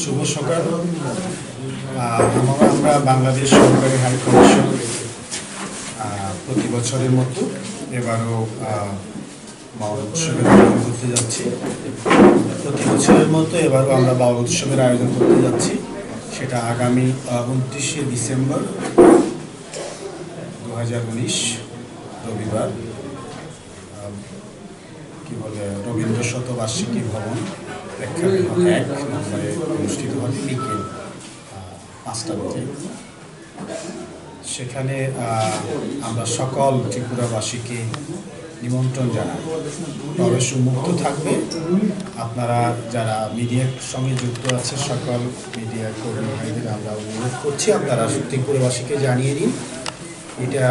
শুভ সকাল। আমরা বাংলাদেশ সরকারি হাই কমিশন প্রতি বছরের মতো এবারও বাউল উৎসবের আয়োজন করতে যাচ্ছি। প্রতি বছরের মতো এবারও আমরা বাউল উৎসবের আয়োজন করতে যাচ্ছি। সেটা আগামী উনত্রিশে ডিসেম্বর, দু রবিবার। কি বলে রবীন্দ্র শতবার্ষিকী ভবন অনুষ্ঠিত হবে বিকেল পাঁচটা বাজে সেখানে আমরা সকল ত্রিপুরাবাসীকে নিমন্ত্রণ জানাই। প্রবেশ উন্মুক্ত থাকবে। আপনারা যারা মিডিয়ার সঙ্গে যুক্ত আছে সকল মিডিয়া কর্মী ভাইদের আমরা অনুরোধ করছি আপনারা ত্রিপুরাবাসীকে জানিয়ে দিন। এটা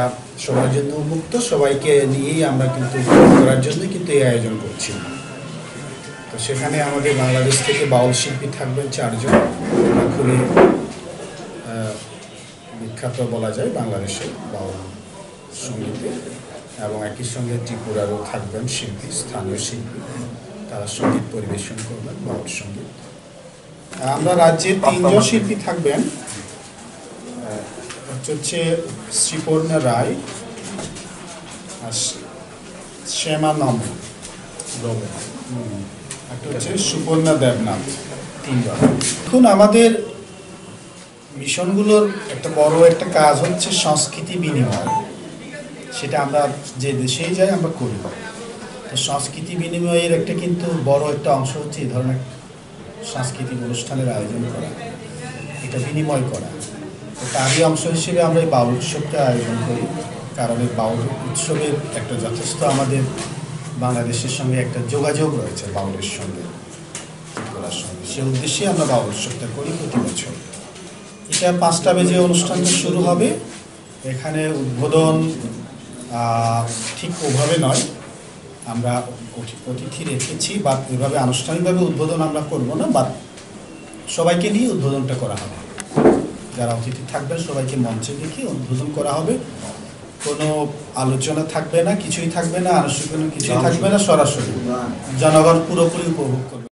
সবার জন্য উন্মুক্ত সবাইকে নিয়েই আমরা কিন্তু করার জন্য কিন্তু এই আয়োজন করছি। তো সেখানে আমাদের বাংলাদেশ থেকে বাউল শিল্পী থাকবেন চারজন। খুবই বিখ্যাত বলা যায় বাংলাদেশে বাউল সঙ্গীতে। এবং একই সঙ্গে ত্রিপুরারও থাকবেন শিল্পী, স্থানীয় শিল্পী। তারা সংগীত পরিবেশন করবেন, বাউল সংগীত। আমরা রাজ্যের তিনজন শিল্পী থাকবেন। হচ্ছে শ্রীপর্ণা রায় আর শ্যামা নম। হুম। একটা হচ্ছে সুপর্ণা দেবনাথ তিনজন এখন আমাদের মিশনগুলোর একটা বড় একটা কাজ হচ্ছে সংস্কৃতি বিনিময়। সেটা আমরা যে দেশেই যাই আমরা করি তো সংস্কৃতি বিনিময়ের একটা কিন্তু বড় একটা অংশ হচ্ছে এই ধরনের সাংস্কৃতিক অনুষ্ঠানের আয়োজন করা। এটা বিনিময় করা। তারই অংশ হিসেবে আমরা এই বাউল উৎসবটা আয়োজন করি। কারণ এই বাউল উৎসবের একটা যথেষ্ট আমাদের বাংলাদেশের সঙ্গে একটা যোগাযোগ রয়েছে বাউলের সঙ্গে, ত্রিপুরার সঙ্গে। সে উদ্দেশ্যে আমরা বাউল উৎসবটা করি প্রতি বছর। এটা পাঁচটা বেজে অনুষ্ঠানটা শুরু হবে। এখানে উদ্বোধন ঠিক ওভাবে নয়। আমরা অতিথি রেখেছি বা এভাবে আনুষ্ঠানিকভাবে উদ্বোধন আমরা করব না বা সবাইকে নিয়ে উদ্বোধনটা করা হবে। যারা অতিথি থাকবেন সবাইকে মঞ্চে দেখে উদ্বোধন করা হবে। কোনো আলোচনা থাকবে না কিছুই থাকবে না আনুষ্ঠানিক কিছুই থাকবে না সরাসরি। জনগণ পুরোপুরি উপভোগ করবে।